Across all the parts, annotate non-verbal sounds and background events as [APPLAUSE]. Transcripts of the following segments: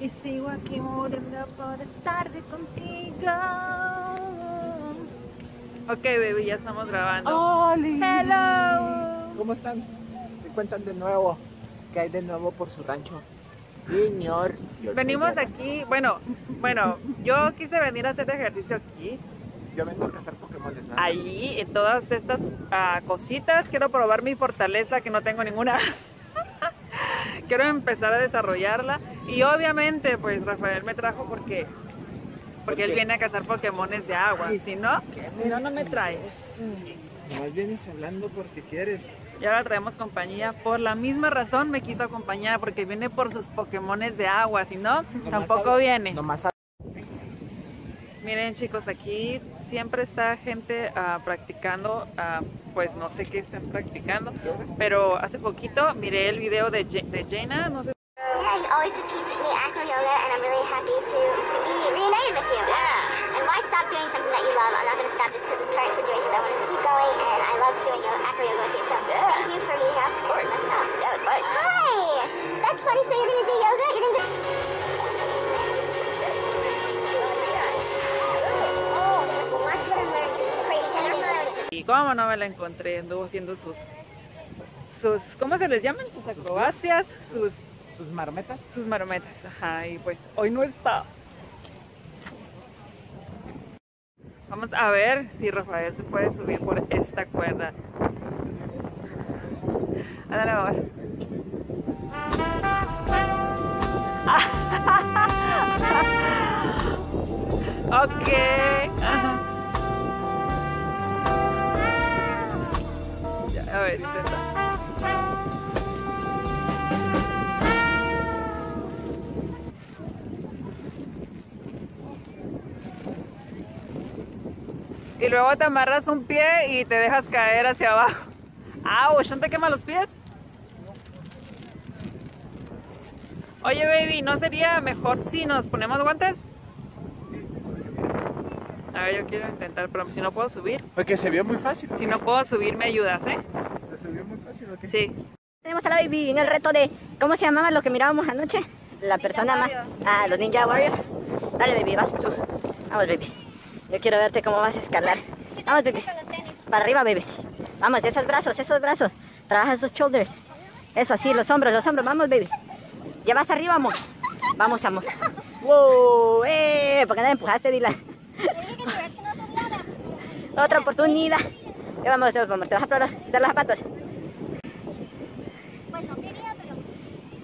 y sigo aquí muriendo por estar de contigo. Ok, baby, ya estamos grabando. ¡Oli! Hello. ¿Cómo están? ¿Qué cuentan de nuevo? ¿Qué hay de nuevo por su rancho? Señor. yo soy Venimos aquí, bueno, bueno, yo quise venir a hacer ejercicio aquí, Yo vengo a cazar Pokémon. ¿no? ahí, en todas estas ah, cositas. Quiero probar mi fortaleza, que no tengo ninguna. Quiero empezar a desarrollarla. Y obviamente, pues Rafael me trajo porque, porque él viene a cazar Pokémones de agua. Ay, Si no, si no, no me trae. Nomás vienes hablando porque quieres. Y ahora traemos compañía. Por la misma razón me quiso acompañar, porque viene por sus Pokémones de agua. Si no, Nomás tampoco viene. Nomás Miren chicos, aquí siempre está gente ah, practicando, ah, pues no sé qué están practicando, pero hace poquito miré el video de, Ja- de Jaina, no sé. Y cómo no me la encontré, anduvo haciendo sus, sus, ¿cómo se les llaman? Sus acrobacias, sus, sus marmetas. sus marometas. Ajá, y pues hoy no está. Vamos a ver si Rafael se puede subir por esta cuerda. Ándale, amor. [LAUGHS] ok. Ajá. Intenta. Y luego te amarras un pie y te dejas caer hacia abajo. ¡Auch! ¿No te quema los pies? Oye, baby, ¿no sería mejor si nos ponemos guantes? A ver, yo quiero intentar, pero si no puedo subir. Porque se vio muy fácil. ¿o Si no puedo subir, me ayudas, ¿eh? Se subió muy fácil, ¿o qué? Sí. Tenemos a la baby en el reto de, ¿cómo se llamaba lo que mirábamos anoche? La persona más... Ah, los Ninja Warrior. Dale, baby, vas tú. Vamos, baby. Yo quiero verte cómo vas a escalar. Vamos, baby. Para arriba, baby. Vamos, esos brazos, esos brazos. Trabaja esos shoulders. Eso, así, los hombros, los hombros. Vamos, baby. Ya vas arriba, amor. Vamos, amor. Wow, eh, ¿por qué no me empujaste, Dylan? Otra oportunidad. Ya vamos, vamos, te vas a probar, quitar los zapatos. Pues no quería, pero...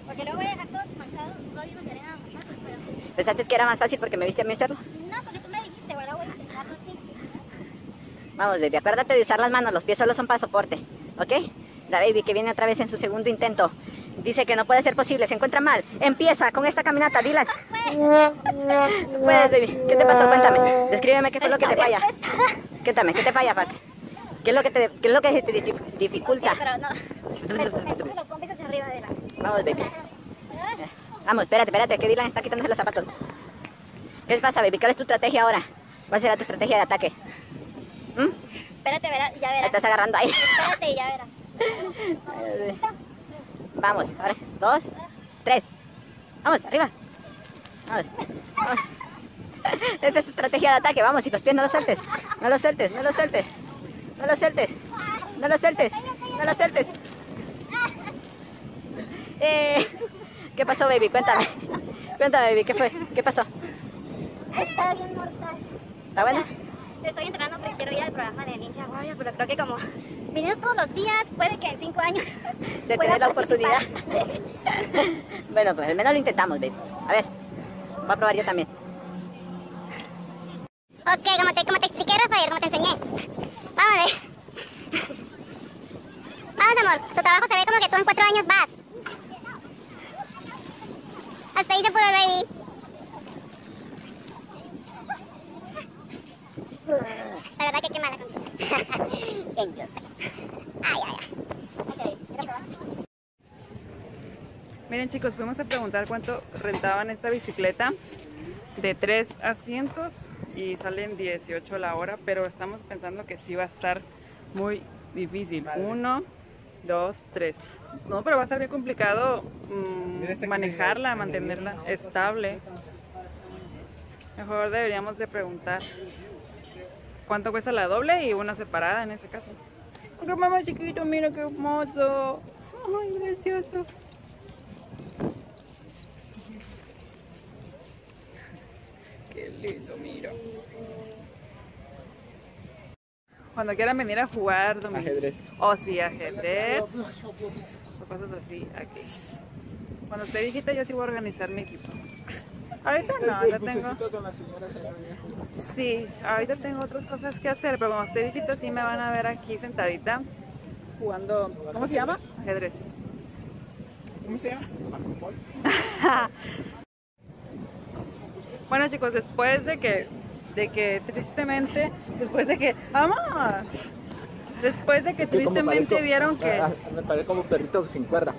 Porque luego voy a dejar todos manchados, todos llenos de arena manchados, pero... ¿Pensaste que era más fácil porque me viste a mí hacerlo? No, porque tú me dijiste, ahora voy a intentarlo así. Vamos, baby, acuérdate de usar las manos, los pies solo son para soporte, ¿ok? La baby que viene otra vez en su segundo intento. Dice que no puede ser posible, se encuentra mal. Empieza con esta caminata, Dylan. [LAUGHS] No puedes, baby. ¿Qué te pasó? Cuéntame. Descríbeme qué fue lo que te falla. Cuéntame, ¿qué te falla, Parque? ¿Qué es lo que te, qué es lo que te dif- dificulta? Pero no, los pompis hacia arriba de la... Vamos, baby. Vamos, espérate, espérate, que Dylan está quitándose los zapatos. ¿Qué les pasa, baby? ¿Cuál es tu estrategia ahora? ¿Cuál será tu estrategia de ataque? ¿Mm? Espérate, verás, ya verás. estás agarrando ahí. Espérate ya verás. Vamos, ahora sí. Dos, tres. Vamos, arriba. Vamos. vamos. [LAUGHS] Esa es tu estrategia de ataque. Vamos, y los pies no los sueltes. No los sueltes, no los sueltes. No los sueltes. No los sueltes. No los sueltes. Eh, ¿Qué pasó, baby? Cuéntame. Cuéntame, baby. ¿Qué fue? ¿Qué pasó? Está bien mortal. ¿Está bueno? Estoy entrenando porque quiero ir al programa de Ninja Warrior, pero creo que como viniendo todos los días, puede que en cinco años Se te dé la oportunidad. [LAUGHS] Bueno, pues al menos lo intentamos, baby. A ver, voy a probar yo también. ok, como te, como te expliqué, Rafael, como te enseñé. Ver. Vamos, amor. Tu trabajo se ve como que tú en cuatro años vas. Hasta ahí se pudo, baby. La verdad que qué mala condición. En your face. Ay, ay, ay. Miren chicos, fuimos a preguntar cuánto rentaban esta bicicleta de tres asientos y salen 18 la hora, pero estamos pensando que sí va a estar muy difícil. Uno, dos, tres. No, pero va a ser bien complicado mm, manejarla, mantenerla estable. Mejor deberíamos de preguntar cuánto cuesta la doble y una separada en ese caso. Porque mamá chiquito, mira qué hermoso. Ay, precioso. Qué lindo, mira. Cuando quieran venir a jugar, domingo. Ajedrez. O sí, ajedrez. O cosas así, aquí. Cuando esté viejita yo sí voy a organizar mi equipo. Ahorita no, [LAUGHS] El ya tengo. bucecito con la señora se lo viejo. Sí, ahorita tengo otras cosas que hacer, pero cuando esté viejita sí me van a ver aquí sentadita jugando. ¿Cómo se llama? Ajedrez. ¿Cómo se llama? [LAUGHS] Bueno chicos, después de que, de que tristemente, después de que, ¡vamos! Después de que Estoy tristemente parezco- vieron que, ah, Me parece como perrito sin cuerda.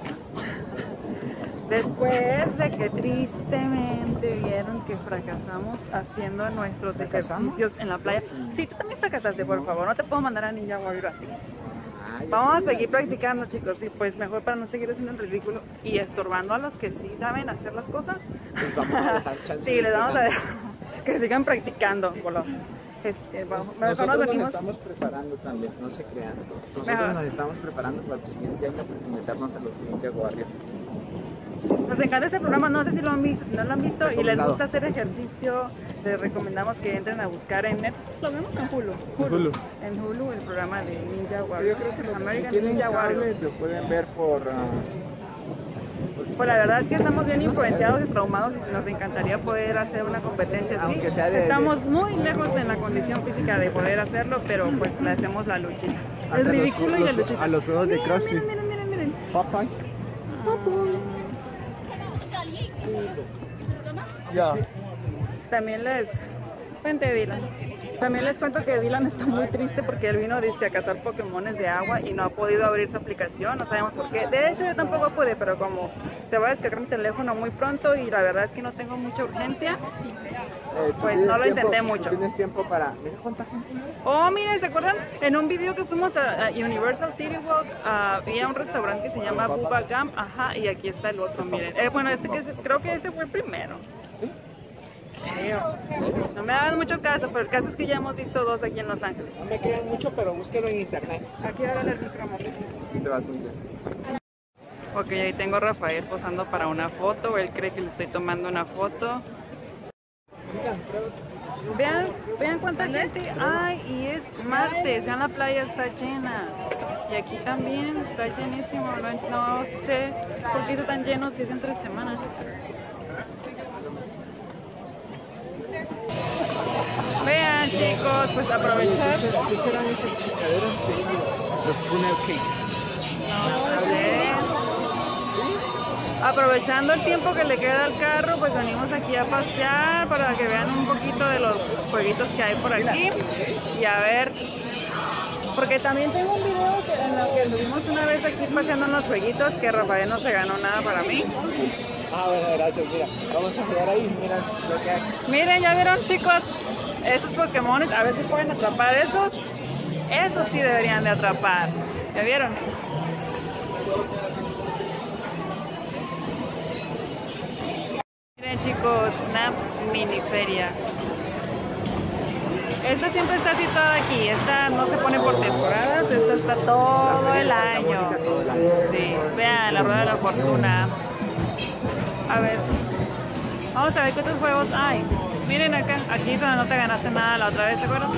después de que tristemente vieron que fracasamos haciendo nuestros ¿Fracasamos? ejercicios en la playa. Sí, tú también fracasaste, por favor, no te puedo mandar a Ninja Warrior así. Vamos a seguir practicando chicos, y pues mejor para no seguir haciendo el ridículo y estorbando a los que sí saben hacer las cosas. Les vamos a dejar [LAUGHS] chance Sí, les vamos a dejar que sigan practicando, golosos. Este, vamos, Nosotros nos estamos preparando también, no se crean. Nosotros Mejor. nos estamos preparando para el siguiente año para meternos a los Ninja Warrior. Nos encanta este programa, no sé si lo han visto, si no lo han visto y les gusta hacer ejercicio, les recomendamos que entren a buscar en Netflix, lo vemos en Hulu. En Hulu. En Hulu el programa de Ninja Yo Warrior. creo que lo- si American tienen Ninja Warrior. cable lo pueden ver por... ah, Pues la verdad es que estamos bien influenciados y traumados y nos encantaría poder hacer una competencia así. Aunque sea de- Estamos muy lejos en la condición física de poder hacerlo, pero pues le hacemos la luchita. Es los- ridículo y la luchita. A los juegos de CrossFit. miren, miren, miren, miren. Popeye. Ya. También les... Vente, Dylan. También les cuento que Dylan está muy triste porque él vino a cazar Pokémones de agua y no ha podido abrir su aplicación, no sabemos por qué. De hecho, yo tampoco pude, pero como se va a descargar mi teléfono muy pronto y la verdad es que no tengo mucha urgencia. Eh, ¿tú Pues no lo tiempo- intenté mucho. Tienes tiempo para... Mira cuánta gente hay. Oh, miren, ¿se acuerdan? En un video que fuimos a, a Universal City World, ah, había un restaurante que se llama Bubba Gum, ajá, y aquí está el otro, miren. Eh, bueno, este que es- creo que este fue el primero. ¿Sí? Creo. No me hagan mucho caso, pero el caso es que ya hemos visto dos aquí en Los Ángeles. No me crean mucho, pero búsquelo en internet. Aquí hágale el micrófono. Ok, ahí tengo a Rafael posando para una foto, él cree que le estoy tomando una foto. Vean, vean cuánta gente hay y es martes, vean la playa está llena. Y aquí también está llenísimo, no, no sé por qué está tan lleno si es entre semana. Vean chicos, pues aprovechar. ¿Qué, será- qué serán esas chicaderas que? Los funnel cakes. No sé. Aprovechando el tiempo que le queda al carro, pues venimos aquí a pasear para que vean un poquito de los jueguitos que hay por aquí y a ver. Porque también tengo un video que- en el que estuvimos una vez aquí paseando en los jueguitos que Rafael no se ganó nada para mí. Ah, bueno, gracias. Mira, vamos a jugar ahí. Mira lo que hay. Miren, ya vieron chicos, esos Pokémon, a ver si pueden atrapar esos. Esos sí deberían de atrapar. ¿Ya vieron? Miren chicos, una mini feria. Esta siempre está situada aquí, esta no se pone por temporadas, esta está todo el año. Sí, vean la rueda de la fortuna. A ver, vamos a ver qué otros juegos hay. Miren acá, aquí donde no te ganaste nada la otra vez, ¿te acuerdas?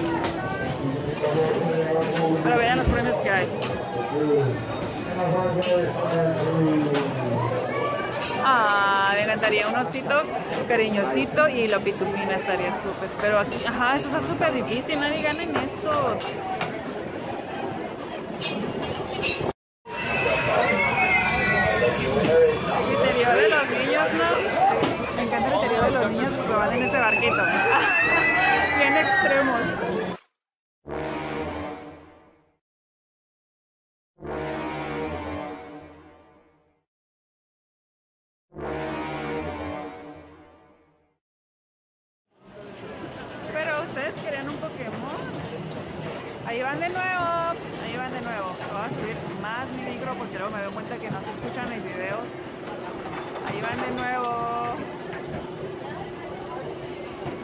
Pero vean los premios que hay. Ah, me encantaría un osito cariñosito y la pitufina estaría súper. Pero aquí, ajá, esto está súper difícil, nadie gana en estos. El interior de los niños, ¿no? Me encanta el interior de los niños que van en [LAUGHS] Bien extremos. Pero ustedes querían un Pokémon. Ahí van de nuevo. Ahí van de nuevo. Vamos a subir más mi micro porque luego me doy cuenta que no se escuchan mis videos. Ahí van de nuevo.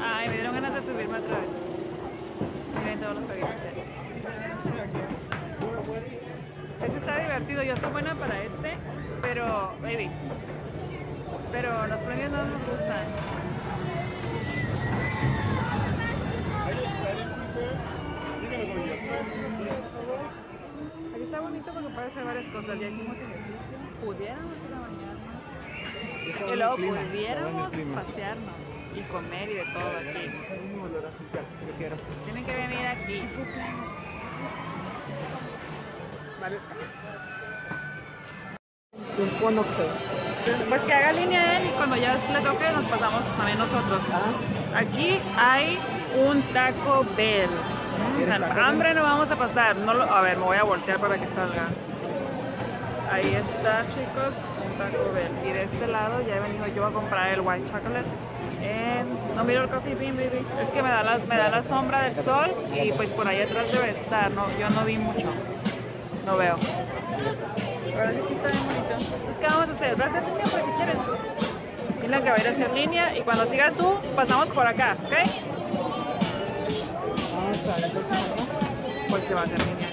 Ay, me dieron ganas de subirme otra vez. Miren todos los jueguitos. Este está divertido, yo soy buena para este, pero, baby, pero los premios no nos gustan. Aquí está bonito porque puede hacer varias cosas. Ya hicimos ejercicio. Pudiéramos ir a bañarnos. Y luego pudiéramos pasearnos y comer y de todo aquí. Quiero. Tienen que venir aquí. Vale. ¿Un fono qué? Pues que haga línea él y cuando ya le toque nos pasamos también nosotros. Aquí hay un Taco Bell. Mm, ¿Quieres Taco Bell? hambre no vamos a pasar. No lo- a ver, me voy a voltear para que salga. Ahí está, chicos, un Taco Bell. Y de este lado ya he venido yo a comprar el White Chocolate. En, no miro el Coffee Bean, baby. Es que me da, la, me da la sombra del sol y pues por ahí atrás debe estar. No, yo no vi mucho. No veo. Pero sí está bien bonito. Pues, ¿qué vamos a hacer? ¿Vas a hacer línea? Si quieres. Dile que va a ir a hacer línea y cuando sigas tú, pasamos por acá, ¿ok? Pues se va a hacer línea.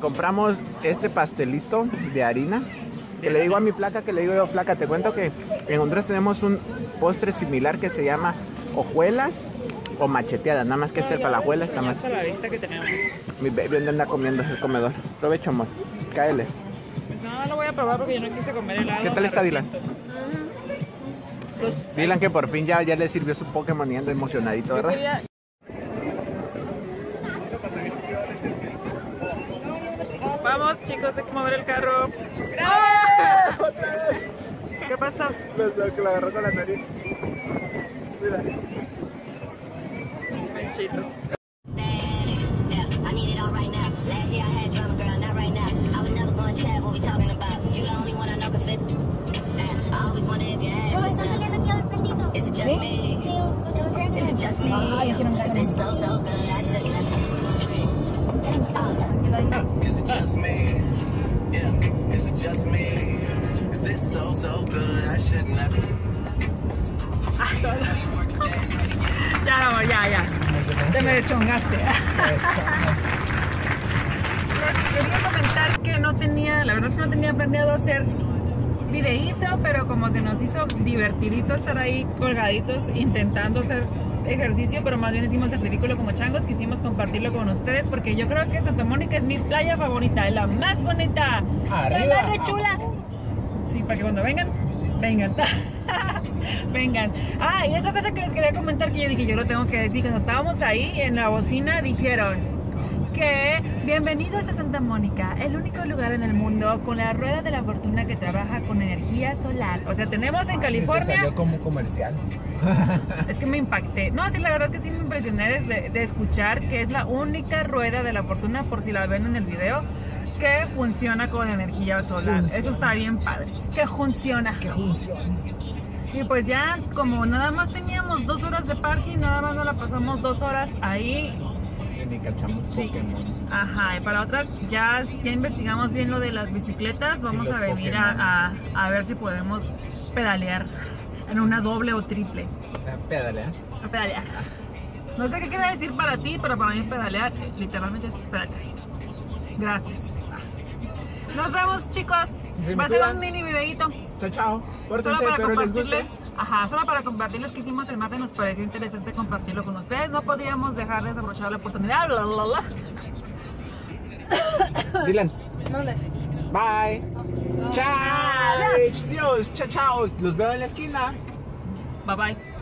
Compramos este pastelito de harina. Que le digo a mi placa, que le digo yo, flaca, te cuento que en Honduras tenemos un postre similar que se llama hojuelas o macheteada. Nada más que este para la hojuela está más. La vista que tenemos. Mi baby ¿dónde anda comiendo el comedor. Provecho, amor. Cáele. No, lo voy a probar porque yo no quise comer helado. ¿Qué tal está Dylan? Pues, Dylan que por fin ya, ya le sirvió su Pokémon y anda emocionadito, ¿verdad? quería... Vamos, chicos, hay que mover el carro. ¡Otra vez! ¿Qué pasó? Lo, que lo agarró con la nariz. Mira. Menchitos. Me deschongaste. [LAUGHS] Quería comentar que no tenía, la verdad es que no tenía planeado hacer videíto, pero como se nos hizo divertidito estar ahí colgaditos intentando hacer ejercicio, pero más bien hicimos el ridículo como changos, quisimos compartirlo con ustedes porque yo creo que Santa Mónica es mi playa favorita, es la más bonita, la Arriba. más re chula. Sí, para que cuando vengan, vengan. [LAUGHS] [LAUGHS] vengan. Ah, y otra cosa que les quería comentar que yo dije, yo lo tengo que decir, cuando estábamos ahí en la bocina dijeron que bienvenidos a Santa Mónica, el único lugar en el mundo con la rueda de la fortuna que trabaja con energía solar. O sea, tenemos en California... como comercial. [LAUGHS] Es que me impacté. No, sí, la verdad que sí me impresioné de, de escuchar que es la única rueda de la fortuna, por si la ven en el video, que funciona con energía solar. Eso está bien padre. Que funciona. Que funciona. Y pues ya, como nada más teníamos dos horas de parking, nada más nos la pasamos dos horas ahí. Ni cachamos Sí. Pokémon. Ajá, y para otra, ya, ya investigamos bien lo de las bicicletas. Vamos a venir a, a, a ver si podemos pedalear [LAUGHS] en una doble o triple. Pédale, ¿eh? A pedalear. No sé qué quiere decir para ti, pero para mí pedalear literalmente es pedalear. Gracias. Nos vemos chicos. Va a ser un mini videito. Chao, chao. Solo Pórtense, para pero les guste. compartirles. Ajá, solo para compartirles que hicimos el mate, nos pareció interesante compartirlo con ustedes. No podíamos dejar de desaprovechar la oportunidad. Bla, bla, bla. [COUGHS] Dylan. Bye. Chao. Dios. Chao, chao. Los veo en la esquina. Bye bye.